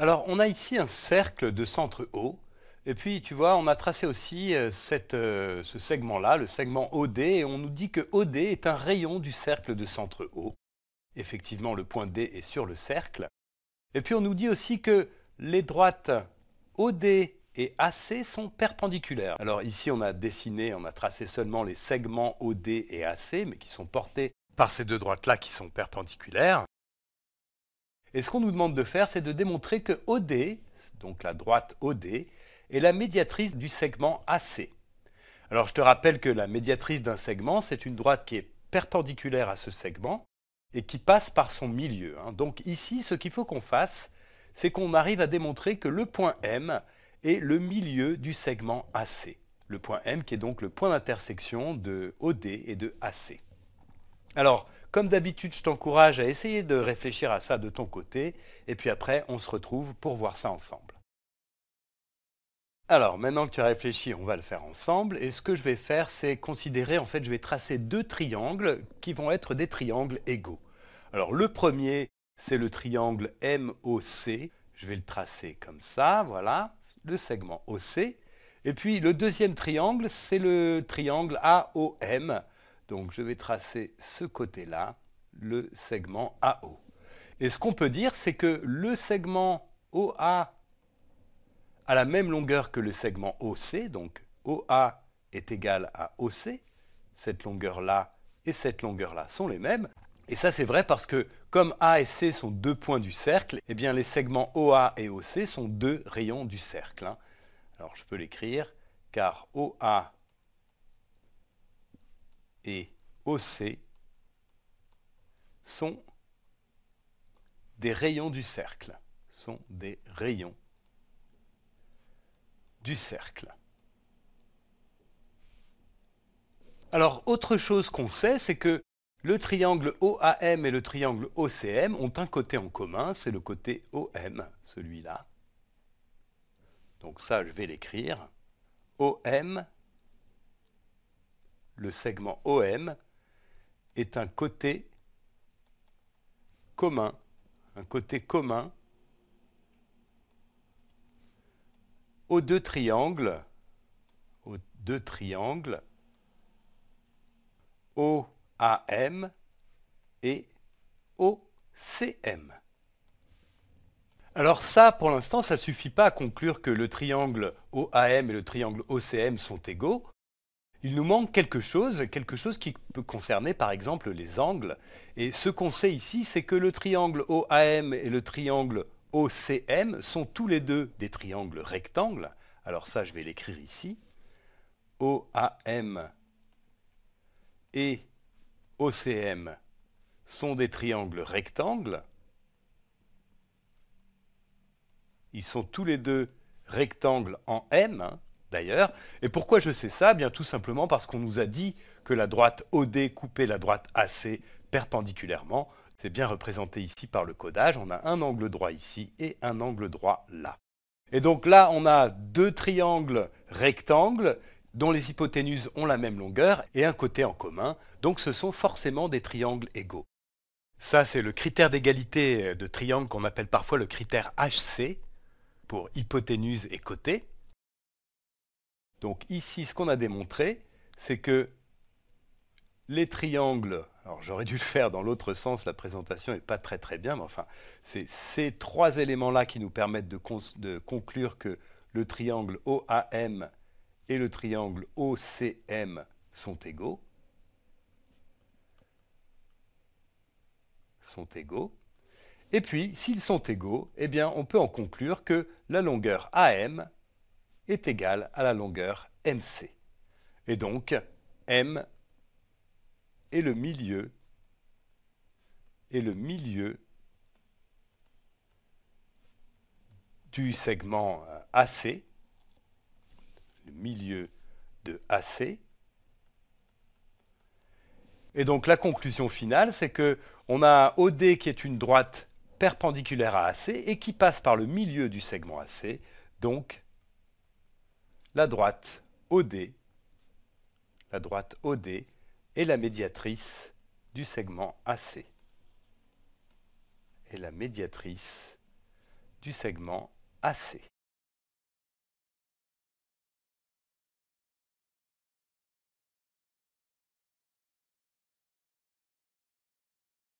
Alors, on a ici un cercle de centre O. Et puis, tu vois, on a tracé aussi euh, euh, ce segment-là, le segment OD, et on nous dit que OD est un rayon du cercle de centre O. Effectivement, le point D est sur le cercle. Et puis, on nous dit aussi que les droites OD et AC sont perpendiculaires. Alors ici, on a dessiné, on a tracé seulement les segments OD et AC, mais qui sont portés par ces deux droites-là qui sont perpendiculaires. Et ce qu'on nous demande de faire, c'est de démontrer que OD, donc la droite OD, est la médiatrice du segment AC. Alors je te rappelle que la médiatrice d'un segment, c'est une droite qui est perpendiculaire à ce segment et qui passe par son milieu. Hein. Donc ici, ce qu'il faut qu'on fasse, c'est qu'on arrive à démontrer que le point M est le milieu du segment AC. Le point M qui est donc le point d'intersection de OD et de AC. Alors, comme d'habitude, je t'encourage à essayer de réfléchir à ça de ton côté, et puis après, on se retrouve pour voir ça ensemble. Alors, maintenant que tu as réfléchi, on va le faire ensemble, et ce que je vais faire, c'est considérer, en fait, je vais tracer deux triangles qui vont être des triangles égaux. Alors, le premier, c'est le triangle MOC, je vais le tracer comme ça, voilà, le segment OC, et puis le deuxième triangle, c'est le triangle AOM, donc je vais tracer ce côté-là, le segment AO. Et ce qu'on peut dire, c'est que le segment OA a la même longueur que le segment OC, donc OA est égal à OC, cette longueur-là et cette longueur-là sont les mêmes. Et ça c'est vrai parce que comme A et C sont deux points du cercle, eh bien les segments OA et OC sont deux rayons du cercle. Hein. Alors je peux l'écrire, car OA et OC sont des rayons du cercle. Sont des rayons du cercle. Alors, autre chose qu'on sait, c'est que le triangle OAM et le triangle OCM ont un côté en commun, c'est le côté OM, celui-là. Donc ça, je vais l'écrire. OM le segment OM est un côté commun, un côté commun aux deux triangles, aux deux triangles OAM et OCM. Alors ça, pour l'instant, ça ne suffit pas à conclure que le triangle OAM et le triangle OCM sont égaux il nous manque quelque chose, quelque chose qui peut concerner par exemple les angles. Et ce qu'on sait ici, c'est que le triangle OAM et le triangle OCM sont tous les deux des triangles rectangles. Alors ça, je vais l'écrire ici. OAM et OCM sont des triangles rectangles. Ils sont tous les deux rectangles en M. D'ailleurs. Et pourquoi je sais ça? Bien tout simplement parce qu'on nous a dit que la droite OD coupait la droite AC perpendiculairement. C'est bien représenté ici par le codage. On a un angle droit ici et un angle droit là. Et donc là, on a deux triangles rectangles dont les hypoténuses ont la même longueur et un côté en commun. Donc ce sont forcément des triangles égaux. Ça, c'est le critère d'égalité de triangle qu'on appelle parfois le critère HC pour hypoténuse et côté. Donc ici, ce qu'on a démontré, c'est que les triangles, alors j'aurais dû le faire dans l'autre sens, la présentation n'est pas très très bien, mais enfin, c'est ces trois éléments-là qui nous permettent de, conclure que le triangle OAM et le triangle OCM sont égaux. sont égaux. Et puis, s'ils sont égaux, eh bien, on peut en conclure que la longueur AM est égale à la longueur MC. Et donc, M est le milieu, est le milieu du segment euh, AC, le milieu de AC. Et donc la conclusion finale, c'est que on a OD qui est une droite perpendiculaire à AC et qui passe par le milieu du segment AC. Donc la droite OD, la droite OD est la médiatrice du segment AC. Et la médiatrice du segment AC.